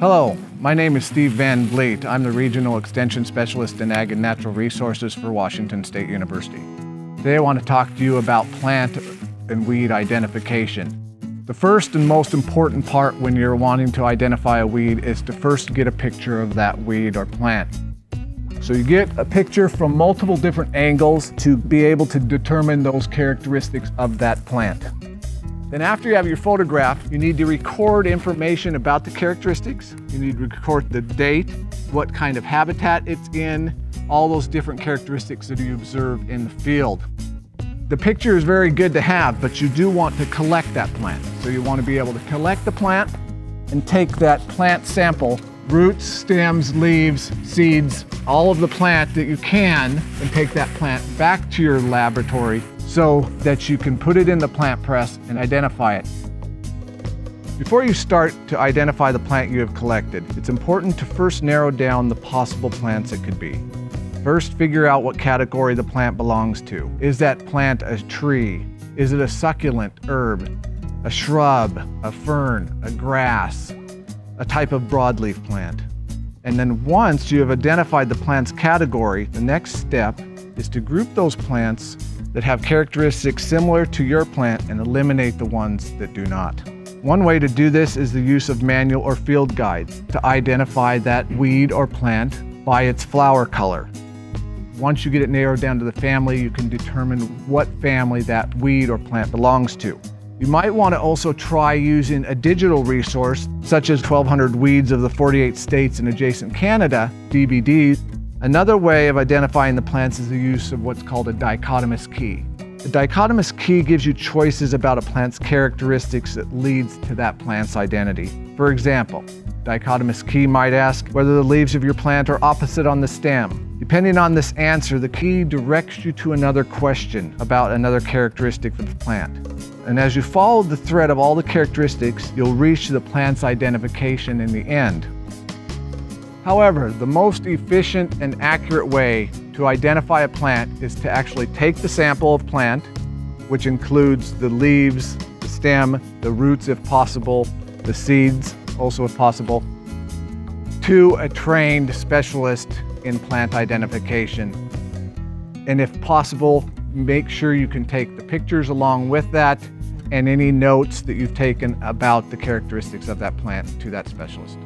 Hello, my name is Steve Van Vleet. I'm the Regional Extension Specialist in Ag and Natural Resources for Washington State University. Today I want to talk to you about plant and weed identification. The first and most important part when you're wanting to identify a weed is to first get a picture of that weed or plant. So you get a picture from multiple different angles to be able to determine those characteristics of that plant. Then after you have your photograph, you need to record information about the characteristics. You need to record the date, what kind of habitat it's in, all those different characteristics that you observe in the field. The picture is very good to have, but you do want to collect that plant. So you want to be able to collect the plant and take that plant sample, roots, stems, leaves, seeds, all of the plant that you can, and take that plant back to your laboratory so that you can put it in the plant press and identify it. Before you start to identify the plant you have collected, it's important to first narrow down the possible plants it could be. First, figure out what category the plant belongs to. Is that plant a tree? Is it a succulent herb? A shrub? A fern? A grass? A type of broadleaf plant? And then once you have identified the plant's category, the next step is to group those plants that have characteristics similar to your plant and eliminate the ones that do not. One way to do this is the use of manual or field guides to identify that weed or plant by its flower color. Once you get it narrowed down to the family, you can determine what family that weed or plant belongs to. You might want to also try using a digital resource such as 1200 Weeds of the 48 States and Adjacent Canada, DVDs, Another way of identifying the plants is the use of what's called a dichotomous key. A dichotomous key gives you choices about a plant's characteristics that leads to that plant's identity. For example, dichotomous key might ask whether the leaves of your plant are opposite on the stem. Depending on this answer, the key directs you to another question about another characteristic of the plant. And as you follow the thread of all the characteristics, you'll reach the plant's identification in the end. However, the most efficient and accurate way to identify a plant is to actually take the sample of plant, which includes the leaves, the stem, the roots if possible, the seeds also if possible, to a trained specialist in plant identification. And if possible, make sure you can take the pictures along with that and any notes that you've taken about the characteristics of that plant to that specialist.